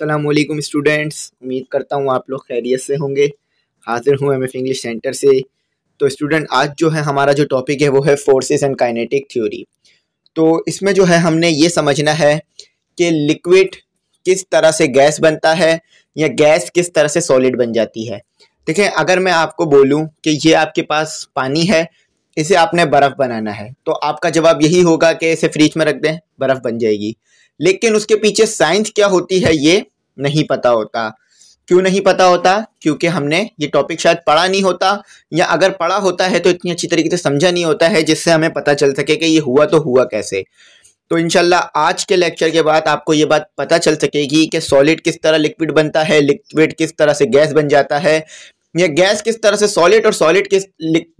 Aslam students उम्मीद करता हूँ आप लोग खैरियत से होंगे। हाजिर हूँ एम एफ़ इंग्लिश सेंटर से। तो स्टूडेंट आज जो है हमारा जो टॉपिक है, वो है फोर्सेस एंड काइनेटिक थ्योरी तो इसमें जो है हमने ये समझना है कि लिक्विड किस तरह से गैस बनता है या गैस किस तरह से सॉलिड बन जाती है। देखें अगर मैं आपको बोलूँ कि ये आपके पास पानी है, इसे आपने बर्फ़ बनाना है। तो आपका जवाब यही होगा कि इसे फ्रिज में रख दें, बर्फ़ बन जाएगी। लेकिन उसके पीछे साइंस क्या होती है ये नहीं पता होता। क्यों नहीं पता होता? क्योंकि हमने ये टॉपिक शायद पढ़ा नहीं होता, या अगर पढ़ा होता है तो इतनी अच्छी तरीके से समझा नहीं होता है जिससे हमें पता चल सके कि ये हुआ तो हुआ कैसे। तो इनशाला आज के लेक्चर के बाद आपको ये बात पता चल सकेगी कि सॉलिड किस तरह लिक्विड बनता है लिक्विड किस तरह से गैस बन जाता है, या गैस किस तरह से सॉलिड और सॉलिड किस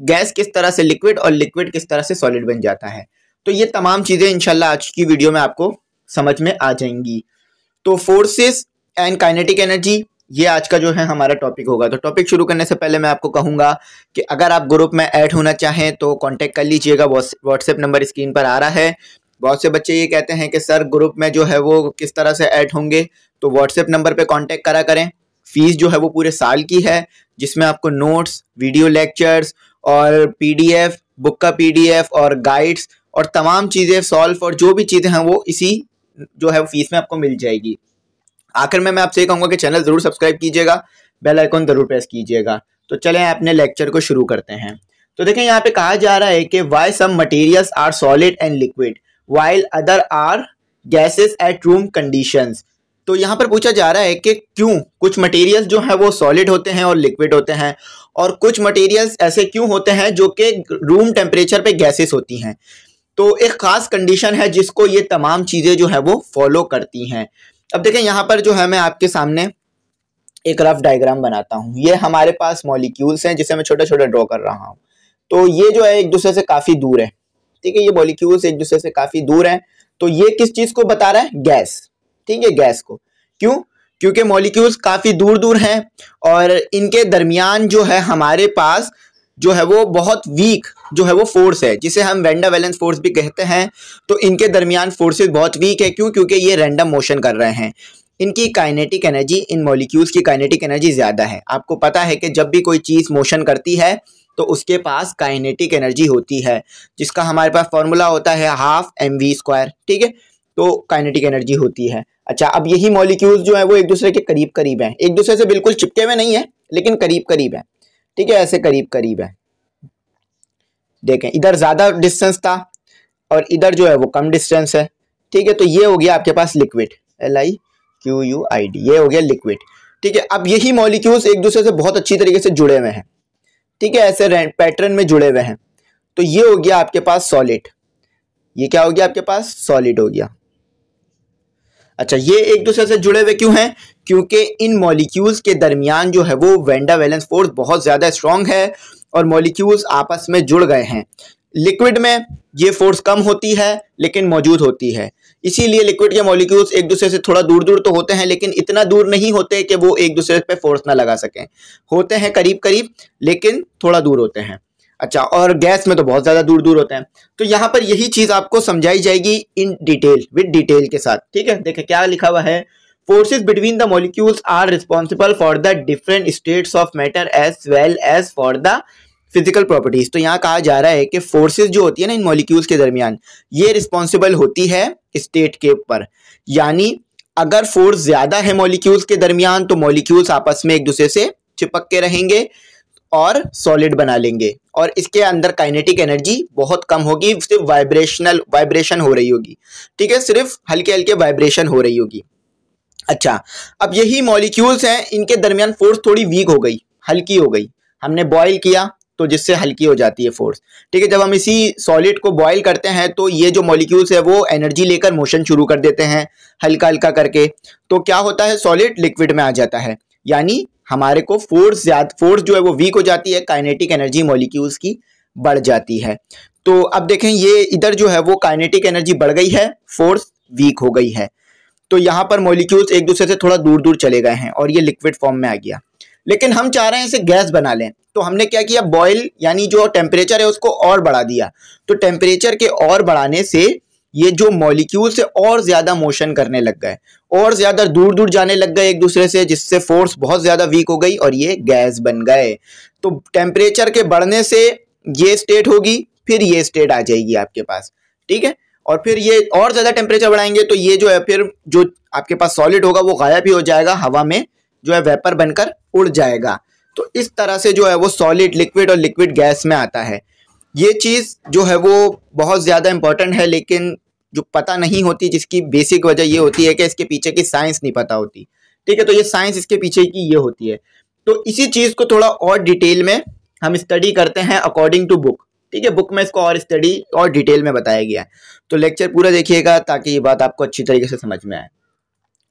गैस किस तरह से लिक्विड और लिक्विड किस तरह से सॉलिड बन जाता है। तो ये तमाम चीज़ें इनशाला आज की वीडियो में आपको समझ में आ जाएँगी। तो फोर्सेस एंड काइनेटिक एनर्जी ये आज का जो है हमारा टॉपिक होगा। तो टॉपिक शुरू करने से पहले मैं आपको कहूँगा कि अगर आप ग्रुप में ऐड होना चाहें तो कांटेक्ट कर लीजिएगा। व्हाट्सएप नंबर स्क्रीन पर आ रहा है। बहुत से बच्चे ये कहते हैं कि, सर ग्रुप में जो है वो किस तरह से ऐड होंगे? तो व्हाट्सएप नंबर पर कांटेक्ट करा करें। फ़ीस जो है वो पूरे साल की है, जिसमें आपको नोट्स वीडियो लेक्चर्स और पीडीएफ बुक का पीडीएफ और गाइड्स और तमाम चीज़ें सॉल्व और जो भी चीज़ें हैं वो इसी जो है फ़ीस में आपको मिल जाएगी। आखिर में मैं आपसे कहूँगा कि चैनल ज़रूर सब्सक्राइब कीजिएगा बेल आइकॉन ज़रूर प्रेस कीजिएगा। तो चलें अपने लेक्चर को शुरू करते हैं। तो देखें यहाँ पे कहा जा रहा है कि why some materials are solid and liquid while other are gases at room conditions तो यहाँ पर पूछा जा रहा है कि क्यों कुछ मटेरियल्स जो है वो सॉलिड होते हैं और लिक्विड होते हैं, और कुछ मटेरियल्स ऐसे क्यों होते हैं जो कि रूम टेम्परेचर पे गैसेस होती हैं। तो एक ख़ास कंडीशन है जिसको ये तमाम चीज़ें जो है वो फॉलो करती हैं। अब देखें, यहाँ पर जो है, मैं आपके सामने एक रफ डायग्राम बनाता हूँ। ये हमारे पास मॉलिक्यूल्स हैं, जिसे मैं छोटा छोटा ड्रॉ कर रहा हूँ। तो ये जो है, एक दूसरे से काफ़ी दूर है। ठीक है, ये मॉलिक्यूल्स एक दूसरे से काफ़ी दूर हैं। तो ये किस चीज़ को बता रहा है? गैस। ठीक है, गैस को। क्यों? क्योंकि मॉलिक्यूल्स काफ़ी दूर दूर हैं और इनके दरमियान जो है, हमारे पास जो है वो बहुत वीक जो है वो फोर्स है, जिसे हम वेंडा वैलेंस फोर्स भी कहते हैं तो इनके दरमियान फोर्सेस बहुत वीक है। क्यों? क्योंकि ये रैंडम मोशन कर रहे हैं। इनकी काइनेटिक एनर्जी इन मॉलिक्यूल्स की काइनेटिक एनर्जी ज़्यादा है। आपको पता है कि जब भी कोई चीज़ मोशन करती है तो उसके पास काइनेटिक एनर्जी होती है, जिसका हमारे पास फॉर्मूला होता है हाफ़ एम वी स्क्वायर ठीक है? तो काइनेटिक एनर्जी होती है। अच्छा अब यही मॉलिक्यूल्स जो है, वो एक दूसरे के करीब करीब हैं। एक दूसरे से बिल्कुल चिपके हुए नहीं है, लेकिन करीब करीब है। ठीक है, ऐसे करीब करीब है। देखें, इधर ज़्यादा डिस्टेंस था और इधर जो है वो कम डिस्टेंस है। ठीक है तो ये हो गया आपके पास liquid L I Q U I D ये हो गया लिक्विड ठीक है, अब यही मॉलिक्यूल्स एक दूसरे से बहुत अच्छी तरीके से जुड़े हुए हैं। ठीक है, ऐसे पैटर्न में जुड़े हुए हैं। तो ये हो गया आपके पास सॉलिड ये क्या हो गया आपके पास? सॉलिड हो गया। अच्छा ये एक दूसरे से जुड़े हुए क्यों हैं? क्योंकि इन मॉलिक्यूल्स के दरमियान जो है वो वेंडा वैलेंस फोर्स बहुत ज़्यादा स्ट्रॉन्ग है और मॉलिक्यूल्स आपस में जुड़ गए हैं। लिक्विड में ये फोर्स कम होती है, लेकिन मौजूद होती है। इसीलिए लिक्विड के मॉलिक्यूल्स एक दूसरे से थोड़ा दूर दूर तो होते हैं, लेकिन इतना दूर नहीं होते कि वो एक दूसरे पे फोर्स ना लगा सकें। होते हैं करीब करीब लेकिन थोड़ा दूर होते हैं। अच्छा और गैस में तो बहुत ज़्यादा दूर दूर होते हैं। तो यहाँ पर यही चीज़ आपको समझाई जाएगी इन डिटेल विद डिटेल के साथ, ठीक है? देखें क्या लिखा हुआ है? Forces between the molecules are responsible for the different states of matter as well as for the physical properties तो यहाँ कहा जा रहा है कि फोर्सेस जो होती है ना इन मॉलिक्यूल्स के दरमियान, ये रिस्पॉन्सिबल होती है स्टेट के ऊपर। यानी, अगर फोर्स ज़्यादा है मॉलिक्यूल्स के दरमियान तो मॉलिक्यूल्स आपस में एक दूसरे से चिपक के रहेंगे। और सॉलिड बना लेंगे। और इसके अंदर काइनेटिक एनर्जी बहुत कम होगी, सिर्फ़ वाइब्रेशनल वाइब्रेशन हो रही होगी। ठीक है? सिर्फ़ हल्के हल्के वाइब्रेशन हो रही होगी। अच्छा अब यही मॉलिक्यूल्स हैं, इनके दरमियान फोर्स थोड़ी वीक हो गई, हल्की हो गई। हमने बॉयल किया तो जिससे हल्की हो जाती है फोर्स ठीक है? जब हम इसी सॉलिड को बॉयल करते हैं तो ये जो मॉलिक्यूल्स है, वो एनर्जी लेकर मोशन शुरू कर देते हैं हल्का हल्का करके। तो क्या होता है? सॉलिड लिक्विड में आ जाता है। यानी हमारे को फोर्स ज़्यादा फोर्स जो है वो वीक हो जाती है काइनेटिक एनर्जी मॉलिक्यूल्स की बढ़ जाती है। तो अब देखें, ये इधर जो है वो काइनेटिक एनर्जी बढ़ गई है फोर्स वीक हो गई है। तो यहाँ पर मोलिक्यूल्स एक दूसरे से थोड़ा दूर दूर चले गए हैं और ये लिक्विड फॉर्म में आ गया। लेकिन हम चाह रहे हैं इसे गैस बना लें। तो हमने क्या किया? बॉयल यानी जो टेम्परेचर है उसको और बढ़ा दिया। तो टेम्परेचर के और बढ़ाने से ये जो मॉलिक्यूल से और ज़्यादा मोशन करने लग गए, और ज़्यादा दूर दूर जाने लग गए एक दूसरे से, जिससे फोर्स बहुत ज़्यादा वीक हो गई और ये गैस बन गए। तो टेम्परेचर के बढ़ने से ये स्टेट होगी, फिर ये स्टेट आ जाएगी आपके पास, ठीक है? और फिर ये और ज़्यादा टेम्परेचर बढ़ाएँगे तो ये जो है, फिर जो आपके पास सॉलिड होगा, वो गायब ही हो जाएगा, हवा में जो है वेपर बनकर उड़ जाएगा। तो इस तरह से जो है, वो सॉलिड लिक्विड और लिक्विड गैस में आता है। ये चीज़ जो है वो बहुत ज़्यादा इंपॉर्टेंट है, लेकिन जो पता नहीं होती, जिसकी बेसिक वजह ये होती है कि इसके पीछे की साइंस नहीं पता होती। ठीक है तो ये साइंस इसके पीछे की ये होती है। तो इसी चीज़ को थोड़ा और डिटेल में हम स्टडी करते हैं अकॉर्डिंग टू बुक ठीक है बुक में इसको और स्टडी और डिटेल में बताया गया है। तो लेक्चर पूरा देखिएगा, ताकि ये बात आपको अच्छी तरीके से समझ में आए।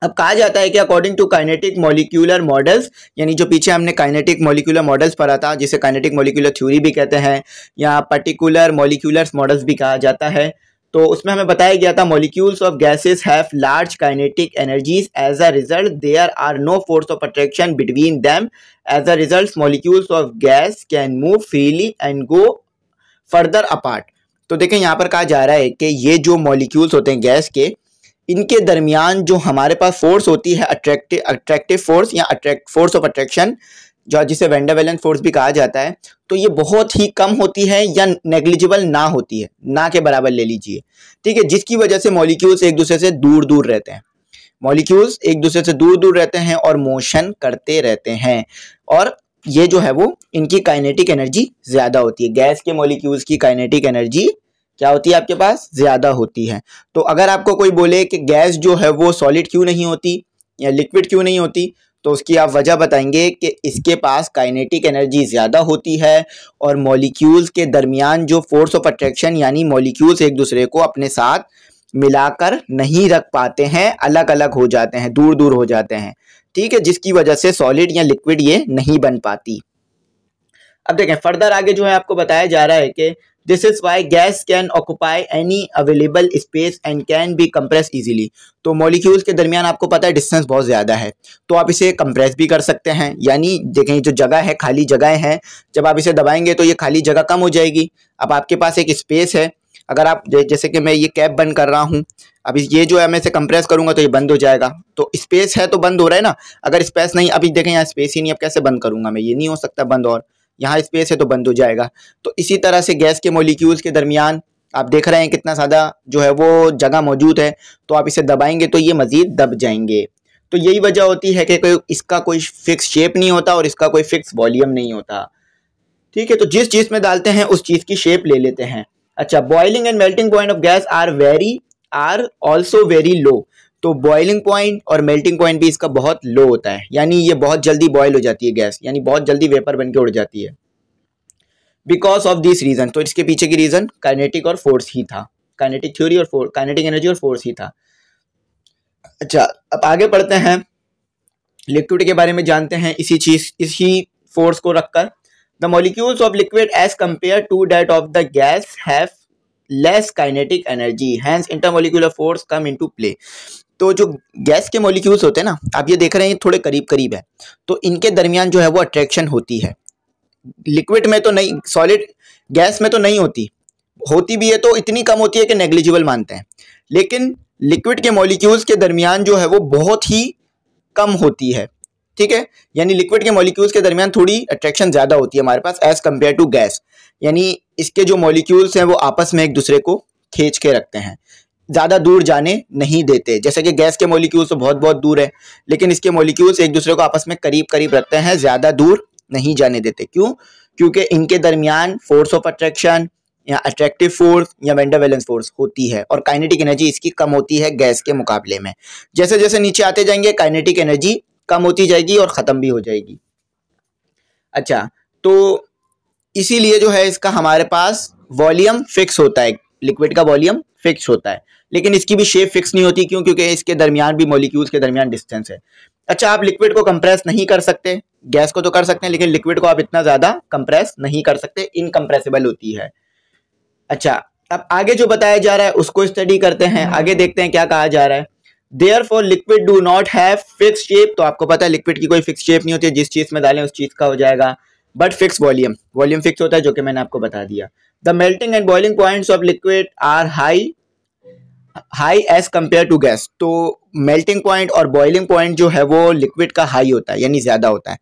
अब कहा जाता है कि according to kinetic molecular models यानी जो पीछे हमने काइनेटिक मोलिकुलर मॉडल्स पढ़ा था, जिसे काइनेटिक मोलिकुलर थ्योरी भी कहते हैं, या पर्टिकुलर मोलिकुलर मॉडल्स भी कहा जाता है तो उसमें हमें बताया गया था molecules of gases have large kinetic energies as a result there are no force of attraction between them as a result molecules of gas can move freely and go further apart तो देखें यहाँ पर कहा जा रहा है कि ये जो मॉलिक्यूल्स होते हैं गैस के इनके दरमियान जो हमारे पास फोर्स होती है अट्रैक्टिव अट्रैक्टिव फोर्स या अट्रैक्ट फोर्स ऑफ़ अट्रैक्शन जो जिसे वेंडावेलेंस फोर्स भी कहा जाता है तो ये बहुत ही कम होती है या नेग्लिजिबल ना होती है, ना के बराबर ले लीजिए। ठीक है, जिसकी वजह से मॉलिक्यूल्स एक दूसरे से दूर दूर रहते हैं। मॉलिक्यूल्स एक दूसरे से दूर दूर रहते हैं और मोशन करते रहते हैं। और ये जो है वो इनकी काइनेटिक एनर्जी ज़्यादा होती है। गैस के मॉलिक्यूल्स की काइनेटिक एनर्जी क्या होती है आपके पास? ज़्यादा होती है। तो अगर आपको कोई बोले कि गैस जो है वो सॉलिड क्यों नहीं होती या लिक्विड क्यों नहीं होती तो उसकी आप वजह बताएँगे कि इसके पास काइनेटिक एनर्जी ज़्यादा होती है और मॉलिक्यूल्स के दरमियान जो फोर्स ऑफ़ अट्रैक्शन यानी मॉलिक्यूल्स एक दूसरे को अपने साथ मिलाकर नहीं रख पाते हैं अलग अलग हो जाते हैं दूर दूर हो जाते हैं। ठीक है, जिसकी वजह से सॉलिड या लिक्विड ये नहीं बन पाती। अब देखें, फर्दर आगे जो है आपको बताया जा रहा है कि this is why gas can occupy any available space and can be compress easily तो मॉलिक्यूल्स के दरमियान आपको पता है डिस्टेंस बहुत ज़्यादा है। तो आप इसे कंप्रेस भी कर सकते हैं। यानी देखें, जो जगह है, खाली जगह है, जब आप इसे दबाएँगे तो ये खाली जगह कम हो जाएगी। अब आपके पास एक स्पेस है। अगर आप जैसे कि मैं ये कैप बंद कर रहा हूँ अभी ये जो है, मैं इसे कंप्रेस करूँगा तो ये बंद हो जाएगा। तो स्पेस है तो बंद हो रहा है ना? अगर स्पेस नहीं, अभी देखें, यहाँ स्पेस ही नहीं, अब कैसे बंद करूँगा मैं? ये नहीं हो सकता बंद और। यहाँ स्पेस है तो बंद हो जाएगा। तो इसी तरह से गैस के मोलिक्यूल्स के दरमियान आप देख रहे हैं कितना ज़्यादा जो है वो जगह मौजूद है। तो आप इसे दबाएँगे तो ये मज़ीद दब जाएँगे। तो यही वजह होती है कि कोई इसका कोई फिक्स शेप नहीं होता और इसका कोई फिक्स वॉल्यूम नहीं होता। ठीक है तो जिस चीज़ में डालते हैं, उस चीज़ की शेप ले लेते हैं। अच्छा boiling and melting point of gas are very are also very low तो बॉइलिंग पॉइंट और मेल्टिंग पॉइंट भी इसका बहुत लो होता है। यानी ये बहुत जल्दी बॉयल हो जाती है गैस। यानी बहुत जल्दी वेपर बन के उड़ जाती है। बिकॉज़ ऑफ़ दिस रीजन तो इसके पीछे की रीजन काइनेटिक और फोर्स ही था। काइनेटिक थ्योरी और काइनेटिक एनर्जी और फोर्स ही था। अच्छा अब आगे पढ़ते हैं। लिक्विड के बारे में जानते हैं। इसी चीज़, इसी फोर्स को रखकर। The molecules of liquid as compare to that of the gas have energy hence intermolecular force come into play तो जो गैस के मॉलिक्यूल्स होते हैं ना, आप ये देख रहे हैं थोड़े करीब करीब है। तो इनके दरमियान जो है वो अट्रैक्शन होती है। लिक्विड में तो नहीं सॉलिड गैस में तो नहीं होती। होती भी है तो इतनी कम होती है कि नेग्लिजिबल मानते हैं। लेकिन लिक्विड के मॉलिक्यूल्स के दरमियान जो है वो बहुत ही कम होती है। ठीक है? यानी लिक्विड के मॉलिक्यूल्स के दरमियान थोड़ी अट्रैक्शन ज़्यादा होती है हमारे पास एज कंपेयर टू गैस यानी इसके जो मॉलिक्यूल्स हैं वो आपस में एक दूसरे को खींच के रखते हैं। ज़्यादा दूर जाने नहीं देते। जैसे कि गैस के मॉलिक्यूल्स तो बहुत बहुत दूर है, लेकिन इसके मोलिक्यूल्स एक दूसरे को आपस में करीब करीब रखते हैं, ज़्यादा दूर नहीं जाने देते। क्यों? क्योंकि इनके दरमियान फोर्स ऑफ़ अट्रैक्शन या अट्रैक्टिव फोर्स या वेंडर बैलेंस फोर्स होती है, और काइनेटिक एनर्जी इसकी कम होती है गैस के मुकाबले में। जैसे जैसे नीचे आते जाएँगे काइनेटिक एनर्जी कम होती जाएगी और ख़त्म भी हो जाएगी। अच्छा तो इसीलिए जो है इसका हमारे पास वॉल्यूम फिक्स होता है लिक्विड का वॉल्यूम फिक्स होता है। लेकिन इसकी भी शेप फिक्स नहीं होती क्यों? क्योंकि इसके दरमियान भी मोलिक्यूल्स के दरमियान डिस्टेंस है। अच्छा आप लिक्विड को कंप्रेस नहीं कर सकते। गैस को तो कर सकते हैं, लेकिन लिक्विड को आप इतना ज़्यादा कंप्रेस नहीं कर सकते। इनकम्प्रेसिबल होती है। अच्छा अब आगे जो बताया जा रहा है, उसको स्टडी करते हैं। आगे देखते हैं क्या कहा जा रहा है। Therefore liquid do not have fix shape तो आपको पता है लिक्विड की कोई फिक्स शेप नहीं होती। जिस चीज़ में डालें, उस चीज़ का हो जाएगा। But fix volume volume fix होता है जो कि मैंने आपको बता दिया। The melting and boiling points of liquid are high high as compare to gas तो मेल्टिंग पॉइंट और बॉइलिंग पॉइंट जो है वो लिक्विड का हाई होता है, यानी ज़्यादा होता है।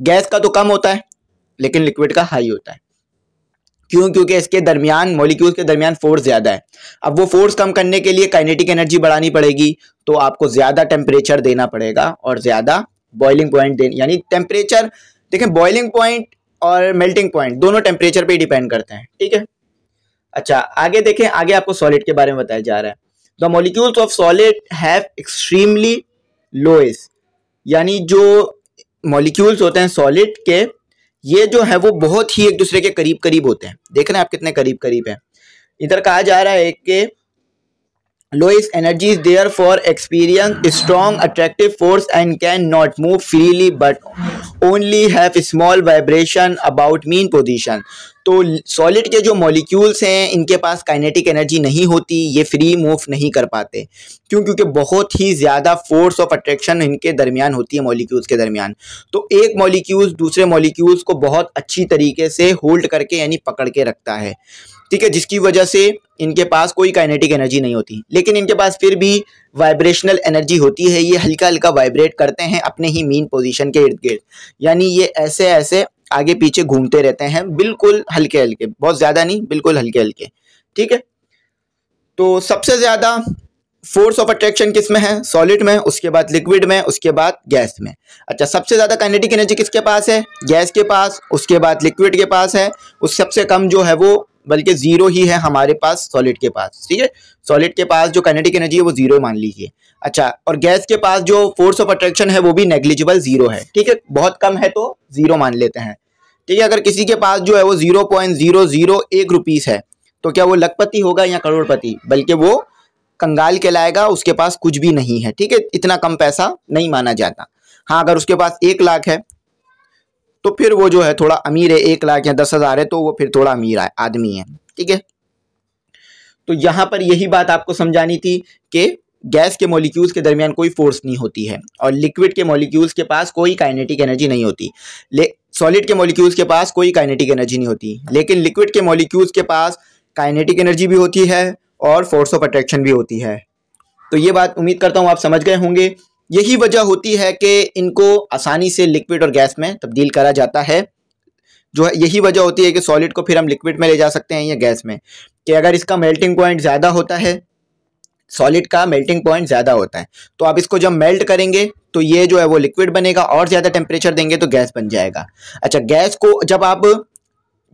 गैस का तो कम होता है, लेकिन लिक्विड का हाई होता है। क्यों? क्योंकि इसके दरमियान मॉलिक्यूल्स के दरमियान फोर्स ज़्यादा है। अब वो फोर्स कम करने के लिए काइनेटिक एनर्जी बढ़ानी पड़ेगी तो आपको ज़्यादा टेम्परेचर देना पड़ेगा और ज़्यादा बॉइलिंग पॉइंट देना, यानी टेम्परेचर देखें बॉइलिंग पॉइंट और मेल्टिंग पॉइंट दोनों टेम्परेचर पे डिपेंड करते हैं, ठीक है? अच्छा आगे देखें, आगे आपको सॉलिड के बारे में बताया जा रहा है। The molecules of solid have extremely lowest यानी जो मोलिक्यूल्स होते हैं सॉलिड के, ये जो है वो बहुत ही एक दूसरे के करीब करीब होते हैं। देख रहे हैं आप कितने करीब करीब हैं। इधर कहा जा रहा है कि lowest energy is for experience strong, attractive force, and can not move freely, but only have small vibration about mean position. तो सॉलिड के जो मॉलिक्यूल्स हैं, इनके पास काइनेटिक एनर्जी नहीं होती, ये फ्री मूव नहीं कर पाते। क्यों? क्योंकि बहुत ही ज़्यादा फोर्स ऑफ़ अट्रैक्शन इनके दरमियान होती है मॉलिक्यूल्स के दरमियान। तो एक मॉलिक्यूल्स दूसरे मॉलिक्यूल्स को बहुत अच्छी तरीके से होल्ड करके, यानी पकड़ के रखता है। ठीक है, जिसकी वजह से इनके पास कोई काइनेटिक एनर्जी नहीं होती। लेकिन इनके पास फिर भी वाइब्रेशनल एनर्जी होती है। ये हल्का हल्का वाइब्रेट करते हैं अपने ही मीन पोजीशन के इर्द गिर्द। यानी ये ऐसे ऐसे आगे पीछे घूमते रहते हैं, बिल्कुल हल्के हल्के बहुत ज़्यादा नहीं, बिल्कुल हल्के हल्के ठीक है? तो सबसे ज़्यादा फोर्स ऑफ़ अट्रैक्शन किसमें है? सॉलिड में, उसके बाद लिक्विड में, उसके बाद गैस में। अच्छा सबसे ज़्यादा काइनेटिक एनर्जी किसके पास है? गैस के पास, उसके बाद लिक्विड के पास है। उस सबसे कम जो है वो बल्कि ज़ीरो ही है हमारे पास सॉलिड के पास, ठीक है? सॉलिड के पास जो काइनेटिक एनर्जी है, वो ज़ीरो मान लीजिए। अच्छा और गैस के पास जो फोर्स ऑफ़ अट्रैक्शन है, वो भी नेग्लिजिबल ज़ीरो है, ठीक है? बहुत कम है तो ज़ीरो मान लेते हैं। ठीक है, अगर किसी के पास जो है वो ज़ीरो पॉइंट ज़ीरो ज़ीरो एक रुपीज़ है तो क्या वो लखपति होगा या करोड़पति? बल्कि वो कंगाल कहलाएगा, उसके पास कुछ भी नहीं है, ठीक है? इतना कम पैसा नहीं माना जाता। हाँ अगर उसके पास एक लाख है तो फिर वो जो है थोड़ा अमीर है, एक लाख या दस हज़ार है तो वो फिर थोड़ा अमीर है आदमी है, ठीक है? तो यहाँ पर यही बात आपको समझानी थी कि गैस के मॉलिक्यूल्स के दरमियान कोई फोर्स नहीं होती है और लिक्विड के मॉलिक्यूल्स के पास कोई काइनेटिक एनर्जी नहीं होती। ले सॉलिड के मॉलिक्यूल्स के पास कोई काइनेटिक एनर्जी नहीं होती, लेकिन लिक्विड के मॉलिक्यूल्स के पास काइनेटिक एनर्जी भी होती है और फोर्स ऑफ़ अट्रैक्शन भी होती है। तो ये बात उम्मीद करता हूँ आप समझ गए होंगे। यही वजह होती है कि इनको आसानी से लिक्विड और गैस में तब्दील करा जाता है। जो है, यही वजह होती है कि सॉलिड को फिर हम लिक्विड में ले जा सकते हैं या गैस में। कि अगर इसका मेल्टिंग पॉइंट ज़्यादा होता है सॉलिड का मेल्टिंग पॉइंट ज़्यादा होता है तो आप इसको जब मेल्ट करेंगे तो ये जो है वो लिक्विड बनेगा और ज़्यादा टेम्परेचर देंगे तो गैस बन जाएगा। अच्छा गैस को जब आप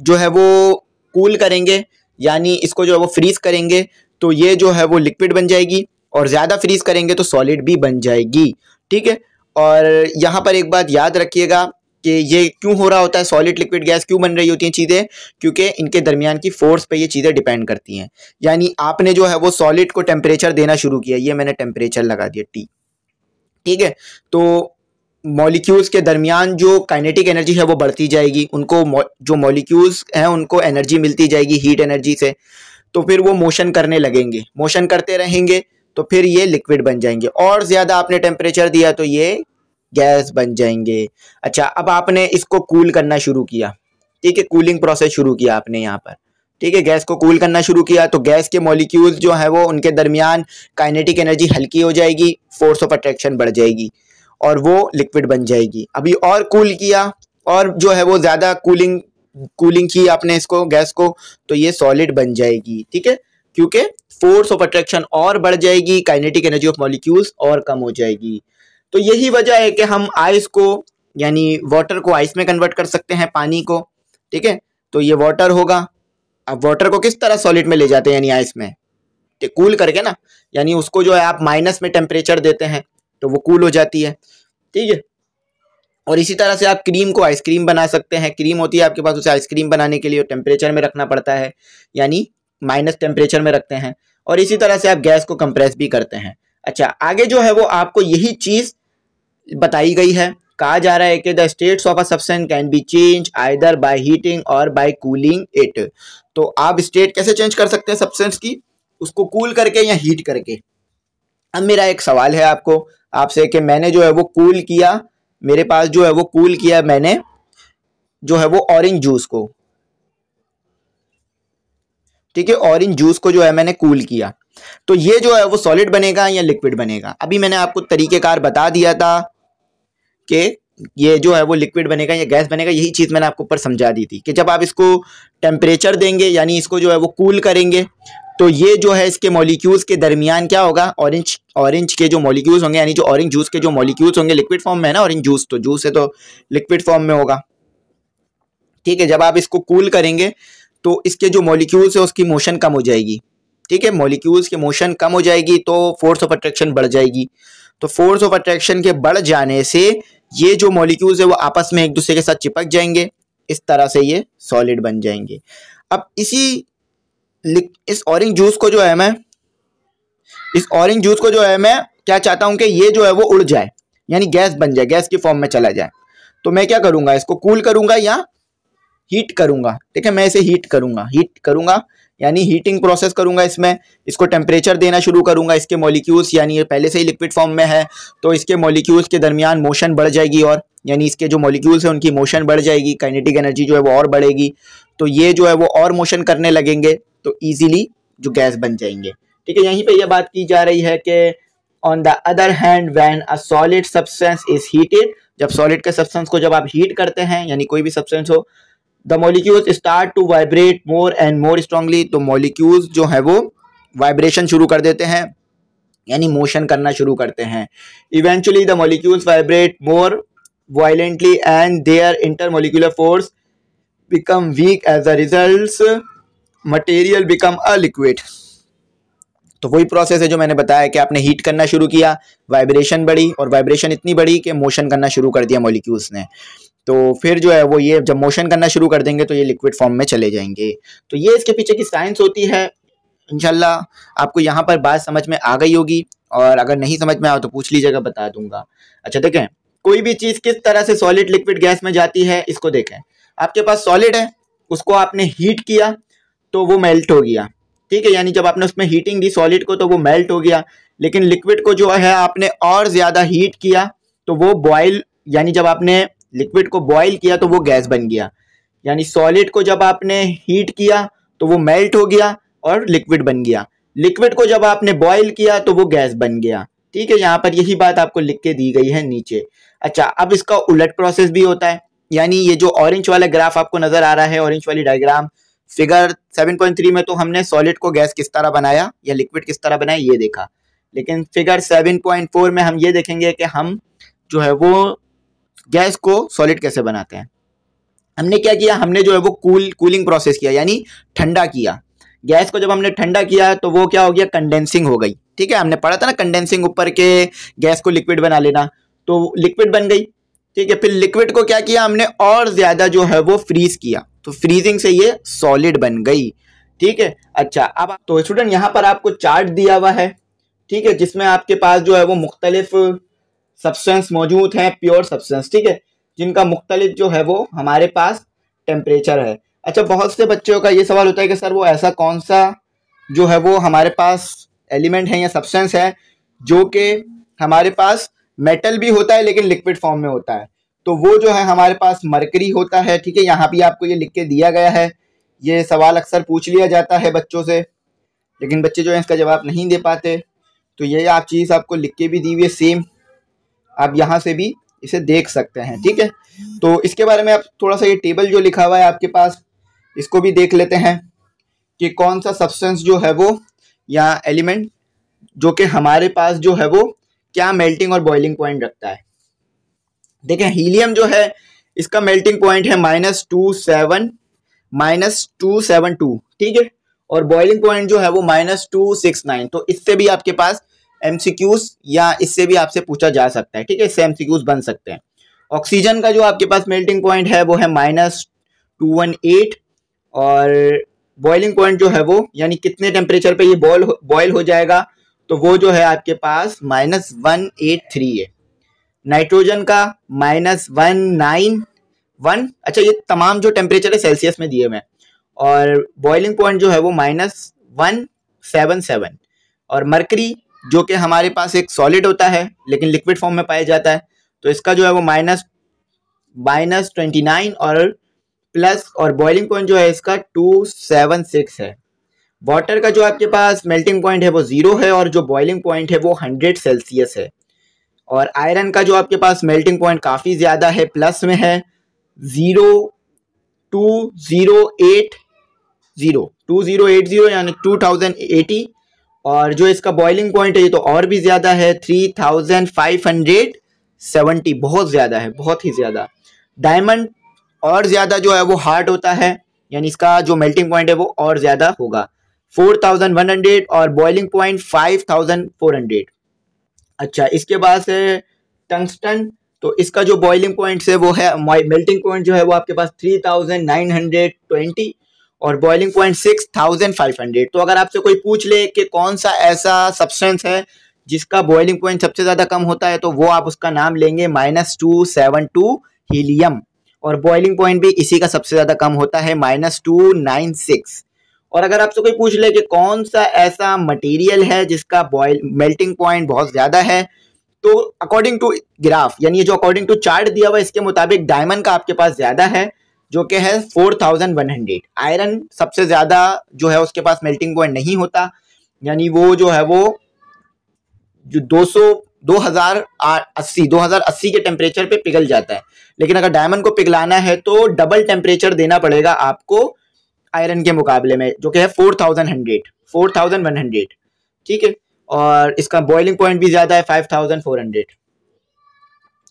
जो है वो कूल करेंगे, यानी इसको जो है वो फ्रीज करेंगे तो ये जो है वो लिक्विड बन जाएगी। और ज़्यादा फ्रीज करेंगे तो सॉलिड भी बन जाएगी, ठीक है? और यहाँ पर एक बात याद रखिएगा कि ये क्यों हो रहा होता है सॉलिड लिक्विड गैस क्यों बन रही होती हैं चीज़ें? क्योंकि इनके दरमियान की फोर्स पे ये चीज़ें डिपेंड करती हैं। यानी आपने जो है वो सॉलिड को टेम्परेचर देना शुरू किया, ये मैंने टेम्परेचर लगा दिया टी ठीक है? तो मॉलिक्यूल्स के दरमियान जो काइनेटिक एनर्जी है वो बढ़ती जाएगी, उनको जो मॉलिक्यूल्स हैं उनको एनर्जी मिलती जाएगी हीट एनर्जी से। तो फिर वो मोशन करने लगेंगे। मोशन करते रहेंगे तो फिर ये लिक्विड बन जाएँगे। और ज़्यादा आपने टेम्परेचर दिया तो ये गैस बन जाएँगे। अच्छा अब आपने इसको कूल करना शुरू किया। ठीक है कूलिंग प्रोसेस शुरू किया आपने यहाँ पर। ठीक है गैस को कूल करना शुरू किया तो गैस के मॉलिक्यूल्स जो है वो उनके दरमियान काइनेटिक एनर्जी हल्की हो जाएगी फोर्स ऑफ़ अट्रैक्शन बढ़ जाएगी और वो लिक्विड बन जाएगी। अभी और कूल किया और जो है वो ज़्यादा कूलिंग कूलिंग की आपने इसको गैस को तो ये सॉलिड बन जाएगी। ठीक है क्योंकि फोर्स ऑफ़ अट्रैक्शन और बढ़ जाएगी काइनेटिक एनर्जी ऑफ़ मॉलिक्यूल्स और कम हो जाएगी। तो यही वजह है कि हम आइस को, यानी वाटर को आइस में कन्वर्ट कर सकते हैं, पानी को, ठीक है? तो ये वाटर होगा। अब वाटर को किस तरह सॉलिड में ले जाते हैं, यानी आइस में? कूल करके ना, यानी उसको जो है आप माइनस में टेम्परेचर देते हैं तो वो कूल हो जाती है, ठीक है? और इसी तरह से आप क्रीम को आइसक्रीम बना सकते हैं। क्रीम होती है आपके पास उसे आइसक्रीम बनाने के लिए टेम्परेचर में रखना पड़ता है। यानी माइनस टेम्परेचर में रखते हैं और इसी तरह से आप गैस को कंप्रेस भी करते हैं। अच्छा आगे जो है वो आपको यही चीज़ बताई गई है। कहा जा रहा है कि the states of a substance can be change either by heating और बाय कूलिंग इट। तो आप स्टेट कैसे चेंज कर सकते हैं सब्सटेंस की? उसको कूल करके या हीट करके? अब मेरा एक सवाल है आपको, आपसे कि मैंने जो है वो कूल किया, मेरे पास जो है वो कूल किया मैंने, जो है वो ऑरेंज जूस को। ठीक है ऑरेंज जूस को जो है मैंने कूल किया। तो ये जो है वो सॉलिड बनेगा या लिक्विड बनेगा? अभी मैंने आपको तरीकेकार बता दिया था कि ये जो है वो लिक्विड बनेगा या गैस बनेगा, यही चीज़ मैंने आपको ऊपर समझा दी थी कि जब आप इसको टेम्परेचर देंगे, यानी इसको जो है वो कूल करेंगे तो ये जो है इसके मॉलिक्यूल्स के दरमियान क्या होगा? ऑरेंज ऑरेंज के जो मॉलिक्यूल्स होंगे, यानी जो ऑरेंज जूस के जो मॉलिक्यूल्स होंगे लिक्विड फॉर्म में है ना ऑरेंज जूस तो जूस है तो लिक्विड फॉर्म में होगा। ठीक है, जब आप इसको कूल करेंगे तो इसके जो मॉलिक्यूल्स है, उसकी मोशन कम हो जाएगी। ठीक है? मॉलिक्यूल्स की मोशन कम हो जाएगी तो फोर्स ऑफ़ अट्रैक्शन बढ़ जाएगी। तो फोर्स ऑफ़ अट्रैक्शन के बढ़ जाने से ये जो मॉलिक्यूल्स है, वो आपस में एक दूसरे के साथ चिपक जाएँगे। इस तरह से ये सॉलिड बन जाएँगे। अब इसी इस ऑरेंज जूस को जो है, मैं इस ऑरेंज जूस को जो है, मैं क्या चाहता हूँ कि ये जो है, वो उड़ जाए। यानी गैस बन जाए, गैस की फॉर्म में चला जाए। तो मैं क्या करूँगा, इसको कूल करूँगा या हीट करूँगा। ठीक है, मैं इसे हीट करूँगा। हीट करूँगा, यानी हीटिंग प्रोसेस करूँगा इसमें। इसको टेम्परेचर देना शुरू करूँगा इसके मॉलिक्यूल्स यानी ये पहले से ही लिक्विड फॉर्म में है। तो इसके मॉलिक्यूल्स के दरमियान मोशन बढ़ जाएगी और, यानी इसके जो मॉलिक्यूल्स हैं, उनकी मोशन बढ़ जाएगी काइनेटिक एनर्जी जो है वो और बढ़ेगी। तो ये जो है वो और मोशन करने लगेंगे तो ईजिली जो गैस बन जाएँगे। ठीक है, यहीं पर यह बात की जा रही है कि on the other hand when a solid substance is heated जब सॉलिड के सब्सटेंस को जब आप हीट करते हैं, यानी कोई भी सब्सटेंस हो the molecules start to vibrate more and more strongly तो मोलिक्यूल्स जो है वो वाइब्रेशन शुरू कर देते हैं, यानी मोशन करना शुरू करते हैं। Eventually the molecules vibrate more violently and their intermolecular force become weak as a result material become a liquid तो वही प्रोसेस है जो मैंने बताया कि आपने हीट करना शुरू किया वाइब्रेशन बढ़ी और वाइब्रेशन इतनी बढ़ी कि मोशन करना शुरू कर दिया मोलिक्यूल्स ने। तो फिर जो है वो ये जब मोशन करना शुरू कर देंगे तो ये लिक्विड फॉर्म में चले जाएँगे। तो ये इसके पीछे की साइंस होती है इनशाला आपको यहाँ पर बात समझ में आ गई होगी और अगर नहीं समझ में आओ तो पूछ लीजिएगा बता दूँगा। अच्छा देखें, कोई भी चीज़ किस तरह से सॉलिड लिक्विड गैस में जाती है, इसको देखें। आपके पास सॉलिड है, उसको आपने हीट किया तो वो मेल्ट हो गया। ठीक है, यानी जब आपने उसमें हीटिंग दी सॉलिड को तो वो मेल्ट हो गया। लेकिन लिक्विड को जो है, आपने और ज़्यादा हीट किया तो वो बॉयल यानी जब आपने लिक्विड को बॉयल किया तो वो गैस बन गया। यानी सॉलिड को जब आपने हीट किया तो वो मेल्ट हो गया और लिक्विड बन गया। लिक्विड को जब आपने बॉयल किया तो वो गैस बन गया। ठीक है, यहाँ पर यही बात आपको लिख के दी गई है नीचे। अच्छा अब इसका उलट प्रोसेस भी होता है। यानी ये जो ऑरेंज वाला ग्राफ आपको नज़र आ रहा है ऑरेंज वाली डायग्राम फिगर 7.3 में तो हमने सॉलिड को गैस किस तरह बनाया या लिक्विड किस तरह बनाया, ये देखा। लेकिन फिगर 7.4 में हम ये देखेंगे कि हम जो है वो गैस को सॉलिड कैसे बनाते हैं? हमने क्या किया? हमने जो है वो कूल कूलिंग प्रोसेस किया, यानी ठंडा किया। गैस को जब हमने ठंडा किया तो वो क्या हो गया? कंडेंसिंग हो गई। ठीक है? हमने पढ़ा था ना कंडेंसिंग ऊपर के गैस को लिक्विड बना लेना। तो लिक्विड बन गई। ठीक है? फिर लिक्विड को क्या किया? हमने और ज़्यादा जो है वो फ्रीज किया। तो फ्रीजिंग से ये सॉलिड बन गई। ठीक है? अच्छा अब तो स्टूडेंट यहाँ पर आपको चार्ट दिया हुआ है। ठीक है? जिसमें आपके पास जो है वो मुख्तलिफ़ सब्सटेंस मौजूद हैं प्योर सब्सटेंस ठीक है? जिनका मुख्तलिफ़ जो है वो हमारे पास टेम्परेचर है। अच्छा बहुत से बच्चों का ये सवाल होता है कि सर वो ऐसा कौन सा जो है वो हमारे पास एलिमेंट है या सब्सटेंस है, जो कि हमारे पास मेटल भी होता है, लेकिन लिक्विड फॉर्म में होता है। तो वो जो है हमारे पास मरकरी होता है, ठीक है? यहाँ भी आपको ये लिख के दिया गया है। ये सवाल अक्सर पूछ लिया जाता है बच्चों से, लेकिन बच्चे जो है इसका जवाब नहीं दे पाते। तो ये आप चीज़ आपको लिख के भी दी हुई है सेम आप यहाँ से भी इसे देख सकते हैं, ठीक है? तो इसके बारे में आप थोड़ा सा ये टेबल जो लिखा हुआ है आपके पास, इसको भी देख लेते हैं कि कौन सा सब्सटेंस जो है वो या एलिमेंट जो कि हमारे पास जो है वो क्या मेल्टिंग और बॉइलिंग पॉइंट रखता है। देखें हीलियम जो है, इसका मेल्टिंग पॉइंट है minus two seven minus two seven two ठीक है? और बॉइलिंग पॉइंट जो है वो माइनस टू सिक्स नाइन तो इससे भी आपके पास एमसीक्यूज या इससे भी आपसे पूछा जा सकता है, ठीक है? इससे एमसीक्यूज बन सकते हैं। ऑक्सीजन का जो आपके पास मेल्टिंग पॉइंट है, वो है माइनस टू वन एट, और बॉइलिंग पॉइंट जो है वो, यानी कितने टेम्परेचर पे ये बॉयल बॉयल हो जाएगा तो वो जो है आपके पास माइनस वन एट थ्री है। नाइट्रोजन का माइनस वन नाइन वन अच्छा ये तमाम जो टेम्परेचर है सेल्सियस में दिए हुए और बॉइलिंग पॉइंट जो है वो माइनस वन सेवन सेवन, और मरकरी जो कि हमारे पास एक सॉलिड होता है, लेकिन लिक्विड फॉर्म में पाया जाता है। तो इसका जो है वो माइनस माइनस ट्वेंटी नाइन और प्लस और बॉइलिंग पॉइंट जो है इसका टू सेवन सिक्स है। वाटर का जो आपके पास मेल्टिंग पॉइंट है वो ज़ीरो है और जो बॉइलिंग पॉइंट है वो हंड्रेड सेल्सियस है। और आयरन का जो आपके पास मेल्टिंग पॉइंट काफ़ी ज़्यादा है प्लस में है zero two zero eight zero two zero eight zero यानी टू थाउज़ेंड एटी और जो इसका बॉइलिंग पॉइंट है, ये तो और भी ज़्यादा है three thousand five hundred seventy बहुत ज़्यादा है, बहुत ही ज़्यादा। डायमंड और ज़्यादा जो है, वो हार्ड होता है, यानी इसका जो मेल्टिंग पॉइंट है, वो और ज़्यादा होगा। फोर थाउज़ेंड वन हंड्रेड और boiling point five thousand four hundred अच्छा इसके बाद है टंगस्टन तो इसका जो बॉइलिंग पॉइंट है, वो है मेल्टिंग पॉइंट जो है, वो आपके पास three thousand nine hundred twenty और boiling point six thousand five hundred तो अगर आपसे कोई पूछ ले कि कौन सा ऐसा सब्सटेंस है जिसका बॉइलिंग पॉइंट सबसे ज़्यादा कम होता है तो वो आप उसका नाम लेंगे minus two seven two helium और बॉइलिंग पॉइंट भी इसी का सबसे ज़्यादा कम होता है माइनस टू नाइन सिक्स और अगर आपसे कोई पूछ ले कि कौन सा ऐसा मटेरियल है जिसका बॉइल मेल्टिंग पॉइंट बहुत ज़्यादा है तो अकॉर्डिंग टू ग्राफ यानी जो अकॉर्डिंग टू चार्ट दिया हुआ इसके मुताबिक डायमंड का आपके पास ज़्यादा है जो कि है four thousand one hundred. Iron सबसे ज़्यादा जो है उसके पास मेल्टिंग पॉइंट नहीं होता, यानी वो जो है वो जो दो सौ, दो हज़ार अस्सी, दो हज़ार अस्सी के टेम्परेचर पे पिघल जाता है। लेकिन अगर डायमंड को पिघलाना है तो डबल टेम्परेचर देना पड़ेगा आपको आयरन के मुकाबले में, जो कि है four thousand hundred. Four thousand one hundred, ठीक है? और इसका बॉइलिंग पॉइंट भी ज़्यादा है, फाइव थाउज़ेंड फोर हंड्रेड।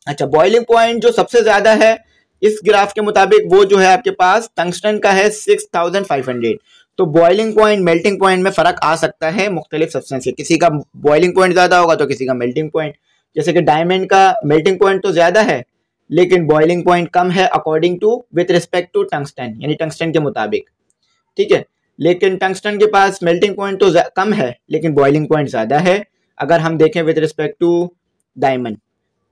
अच्छा बॉइलिंग पॉइंट जो सबसे ज़्यादा है इस ग्राफ के मुताबिक वो जो है आपके पास टंगस्टन का है सिक्स थाउज़ेंड फाइव हंड्रेड तो बॉइलिंग पॉइंट मेल्टिंग पॉइंट में फ़र्क आ सकता है मुख्तलिफ़ सब्सटेंस के किसी का बॉइलिंग पॉइंट ज़्यादा होगा तो किसी का मेल्टिंग पॉइंट जैसे कि डायमंड का मेल्टिंग पॉइंट तो ज़्यादा है, लेकिन बॉइलिंग पॉइंट कम है according to with respect to tungsten यानी टंगस्टन के मुताबिक। ठीक है? लेकिन टंगस्टन के पास मेल्टिंग पॉइंट तो कम है, लेकिन बॉइलिंग पॉइंट ज़्यादा है। अगर हम देखें विथ रिस्पेक्ट टू डायमंड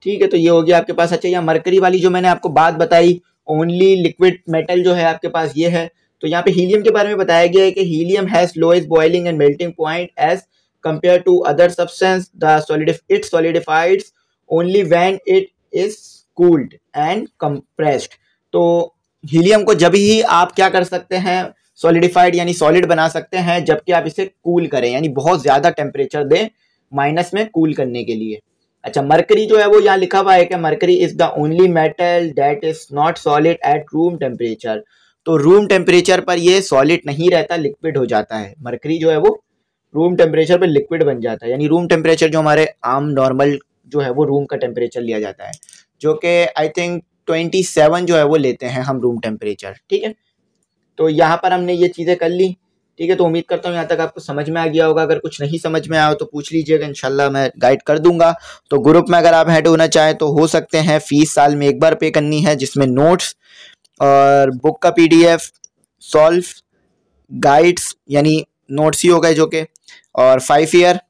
ठीक है तो ये हो गया आपके पास। अच्छा यहाँ मरकरी वाली जो मैंने आपको बात बताई ओनली लिक्विड मेटल जो है आपके पास, ये है। तो यहाँ पे हीलियम के बारे में बताया गया है कि helium has lowest boiling and melting point as compare to other substance the it solidifies only when it is cooled and compressed तो हीलियम को जब ही आप क्या कर सकते हैं सॉलिडिफाइड यानी सॉलिड बना सकते हैं, जबकि आप इसे कूल करें, यानी बहुत ज़्यादा टेम्परेचर दें माइनस में कूल करने के लिए। अच्छा मरकरी जो है वो यहाँ लिखा हुआ है कि mercury is the only metal that is not solid at room temperature तो रूम टेम्परेचर पर ये सॉलिड नहीं रहता लिक्विड हो जाता है। मरकरी जो है वो रूम टेम्परेचर पर लिक्विड बन जाता है। यानी रूम टेम्परेचर जो हमारे आम नॉर्मल जो है वो रूम का टेम्परेचर लिया जाता है। जो कि आई थिंक ट्वेंटी सेवन जो है वो लेते हैं हम रूम टेम्परेचर ठीक है? तो यहाँ पर हमने ये चीज़ें कर ली। ठीक है तो उम्मीद करता हूँ यहाँ तक आपको समझ में आ गया होगा। अगर कुछ नहीं समझ में आया तो पूछ लीजिएगा इनशाला मैं गाइड कर दूँगा। तो ग्रुप में अगर आप हेड होना चाहें तो हो सकते हैं फ़ीस साल में एक बार पे करनी है, जिसमें नोट्स और बुक का पीडीएफ सॉल्व गाइड्स यानी नोट्स ही हो गए जो कि, और five year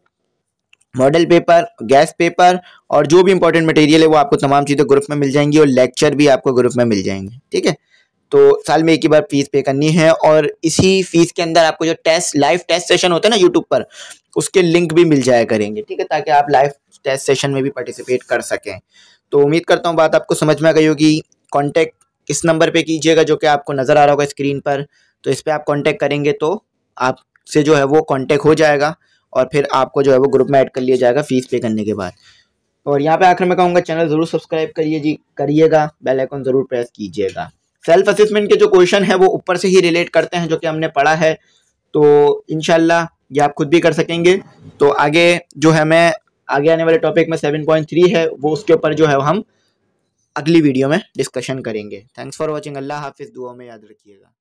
model paper guess paper और जो भी इंपॉर्टेंट मटेरियल है वो आपको तमाम चीज़ें ग्रुप में मिल जाएँगी और लेक्चर भी आपको ग्रुप में मिल जाएँगे। ठीक है? तो साल में एक ही बार फ़ीस पे करनी है और इसी फ़ीस के अंदर आपको जो टेस्ट लाइव टेस्ट सेशन होता है ना यूट्यूब पर, उसके लिंक भी मिल जाया करेंगे, ठीक है? ताकि आप लाइव टेस्ट सेशन में भी पार्टिसिपेट कर सकें। तो उम्मीद करता हूँ बात आपको समझ में आ गई होगी। कॉन्टैक्ट इस नंबर पे कीजिएगा जो कि आपको नज़र आ रहा होगा स्क्रीन पर। तो इस पर आप कॉन्टैक्ट करेंगे तो आपसे जो है वो कॉन्टैक्ट हो जाएगा और फिर आपको जो है वो ग्रुप में ऐड कर लिया जाएगा फ़ीस पे करने के बाद। और यहाँ पे आखिर में कहूँगा चैनल ज़रूर सब्सक्राइब करिए जी, करिएगा बेल आइकन ज़रूर प्रेस कीजिएगा। सेल्फ असेसमेंट के जो क्वेश्चन है, वो ऊपर से ही रिलेट करते हैं, जो कि हमने पढ़ा है। तो इनशाला ये आप खुद भी कर सकेंगे। तो आगे जो है, मैं आगे आने वाले टॉपिक में सेवन पॉइंट थ्री है, वो उसके ऊपर जो है, हम अगली वीडियो में डिस्कशन करेंगे। थैंक्स फॉर वॉचिंग अल्लाह हाफिज़। दुआ में याद रखिएगा।